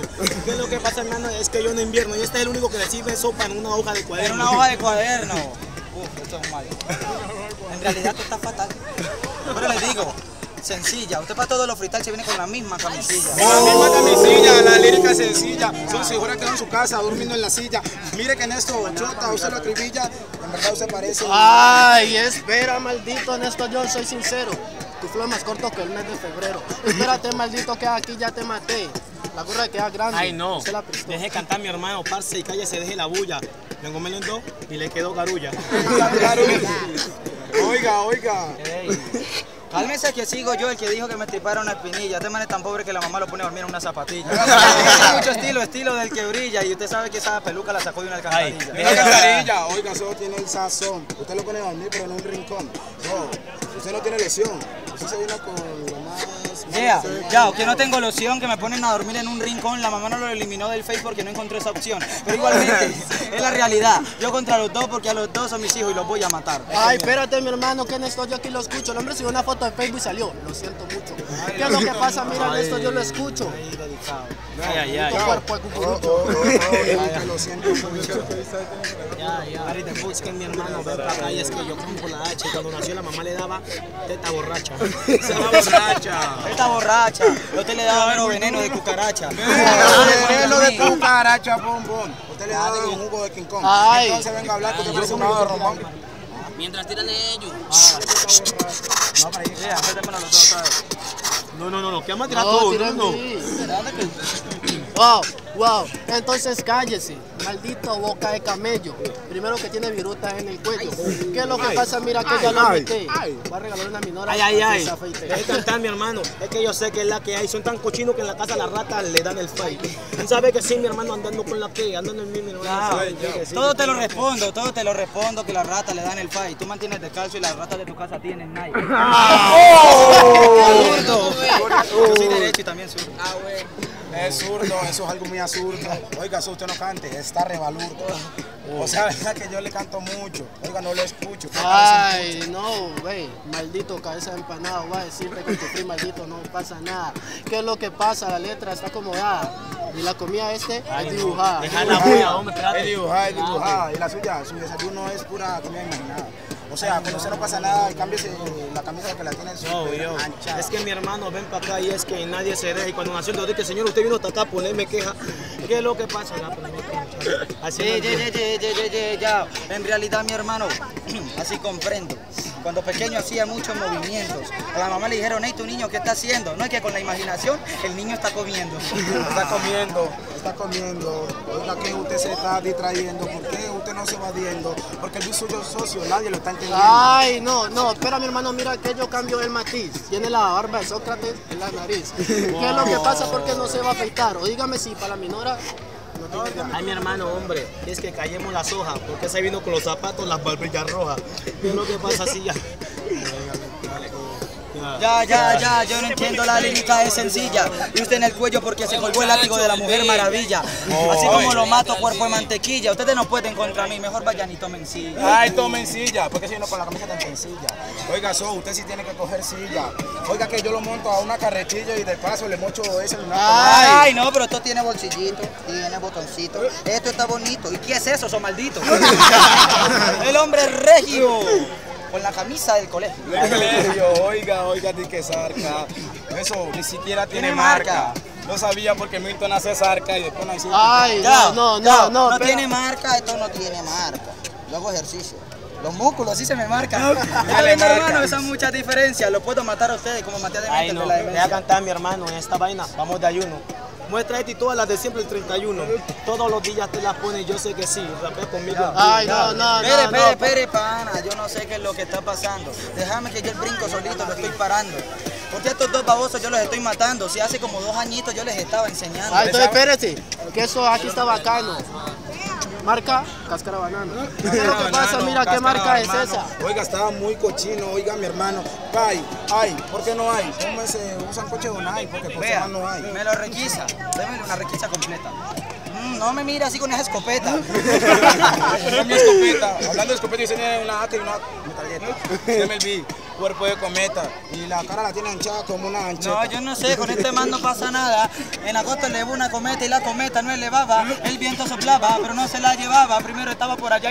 mal. ¿Qué es lo que pasa, hermano? Es que yo no invierno y este es el único que recibe sopa en una hoja de En cuaderno. una hoja de cuaderno. Uf, esto es mal. En realidad esto está fatal. Pero le digo, sencilla. Usted para todos los freestyle se viene con la misma camisilla. La misma camisilla, la lírica sencilla. Son seguras que en su casa, durmiendo en la silla. Mire que en esto, chota, usa la tribilla. En verdad usted parece. Ay, espera, maldito, en esto yo soy sincero. Tu flow es más corto que el mes de febrero. Espérate, maldito, que aquí ya te maté. La gorra queda grande. Ay, no. Se la. Deje cantar mi hermano, parce, y cállese, deje la bulla. Vengo melendo y le quedó garulla. Oiga, oiga. Ey, Cálmese que sigo yo, el que dijo que me tripara una espinilla. Este man es tan pobre que la mamá lo pone a dormir en una zapatilla. Tiene mucho estilo, estilo del que brilla. Y usted sabe que esa peluca la sacó de una alcantarilla. Que carilla, oiga, solo tiene el sazón. Usted lo pone a dormir, pero en un rincón. No, usted no tiene lesión. Usted se vino con. Yeah, ya, que no tengo loción, que me ponen a dormir en un rincón. La mamá no lo eliminó del Face porque no encontró esa opción. Pero igualmente, es la realidad. Yo contra los dos porque a los dos son mis hijos y los voy a matar. Ay, espérate, mi hermano, que en esto yo aquí lo escucho. El hombre subió una foto de Facebook y salió. Lo siento mucho. ¿Qué es lo que pasa? Mira, en esto yo lo escucho. Cuerpo de cucurucho. oh, oh, que lo siento mucho. Ya, ya. Ari, te es que mi hermano ve para acá y es que yo como la H. Cuando nació la mamá le daba teta borracha. Se va borracha. Esta borracha, yo te le daba mero veneno de cucaracha. Veneno de cucaracha, bombón. Usted le da un jugo de King Kong. Ay. Entonces venga a hablar que usted parece un de Román. Mientras tiran ellos. No, para vez. No, no, no, no. ¿Qué a tirar No, todo? No, no. Wow, wow. Entonces cállese. Maldito boca de camello. Primero que tiene virutas en el cuello. ¿Qué es lo que pasa? Mira que ya lo metí. Va a regalar una minora. Ay, ay, ay. Deje cantar, mi hermano. Es que yo sé que es la que hay. Son tan cochinos que en la casa las ratas le dan el fight. Tú sabes que sí, mi hermano, andando con la que, andando en mí, mi hermano. Todo te lo respondo, todo te lo respondo que las ratas le dan el fight. Tú mantienes descalzo y las ratas de tu casa tienen Nike. Zurdo. Yo soy derecho y también zurdo. Es zurdo, eso es algo muy absurdo. Oiga, eso usted no cante, está. O sea, verdad que yo le canto mucho. Oiga, no lo escucho. Ay, no, güey, maldito cabeza de empanado, va a decirte que tu primo maldito no pasa nada. ¿Qué es lo que pasa? La letra está acomodada y la comida este es dibujada. Deja la bulla, hombre, Es dibujada, es dibujada. Y la suya, su desayuno es pura comida imaginada. O sea, con usted no pasa nada, cámbiese la camisa que la tiene yo. ancha. Es que mi hermano ven para acá y es que nadie se deja. Y cuando nació el doctor, señor, usted vino hasta acá a ponerme queja. ¿Qué es lo que pasa? La queja. Así ye, ye, ye, ye, ya. En realidad, mi hermano, así comprendo. Cuando pequeño hacía muchos movimientos. A la mamá le dijeron, hey, tu niño, ¿qué está haciendo? No es que con la imaginación el niño está comiendo. Está comiendo, está comiendo. Oiga, que usted se está distrayendo. ¿Por qué usted no se va viendo? Porque el suyo socio, nadie lo está entendiendo. Ay, no, no, espera mi hermano, mira que yo cambio el matiz. Tiene la barba de Sócrates en la nariz. ¿Qué es lo que pasa? ¿Por qué no se va a afeitar? O dígame si para la minora Ay, mi hermano, hombre, es que callemos las hojas, porque se vino con los zapatos, las barbillas rojas. ¿Qué es lo que pasa así ya? Ya, ya, ya, yo no entiendo la lírica es sencilla. Y usted en el cuello porque se colgó el látigo de la mujer maravilla. Así como lo mato, cuerpo de mantequilla. Ustedes no pueden contra mí, mejor vayan y tomen silla. Ay, tomen silla, porque si no con la camisa tan sencilla. Oiga, so, usted sí tiene que coger silla. Oiga, que yo lo monto a una carretilla y de paso le mocho ese lunar. Ay, no, pero esto tiene bolsillito, tiene botoncito. Esto está bonito. ¿Y qué es eso, so maldito? El hombre regio. Con la camisa del colegio. colegio, oiga, oiga, di que sarca. Eso ni siquiera tiene, Tiene marca. marca. No sabía porque Milton hace sarca y después no hay Ay, Ya, no, no, ya, no, no, espera. tiene marca, esto no tiene marca. Yo hago ejercicio. Los músculos así se me marcan. Ya Dale, ven, marca. hermano, esas muchas diferencias. Lo puedo matar a ustedes como maté a Demente Ay, el no, de la deja demencia. cantar, mi hermano, en esta vaina, vamos de ayuno. Muestra este y todas las de siempre el 31. Todos los días te las pones, yo sé que sí. Rapea conmigo. Ay, no, no, Espere, no, no. espere, espere, pana. Yo no sé qué es lo que está pasando. Déjame que yo el brinco solito lo estoy parando. Porque a estos dos babosos yo los estoy matando. Si hace como dos añitos yo les estaba enseñando. Ay, entonces espérese, que eso aquí está bacano. Marca, cáscara banana. ¿Qué es lo que pasa? Mira qué marca es esa. Oiga, estaba muy cochino, oiga, mi hermano. Ay, ay, ¿por qué no hay? ¿Cómo se usan coche Donai? Porque por Vea, no hay. me lo requisa. Démele una requisa completa. Mm, no me mire así con esa escopeta. Es mi escopeta. Hablando de escopeta, yo tenía una AK y una metralleta. Deme el B. cuerpo de cometa. Y la cara la tiene anchada como una ancheta. No, yo no sé, con este man no pasa nada. En le hubo una cometa y la cometa no elevaba. El viento soplaba, pero no se la llevaba. Primero estaba por allá.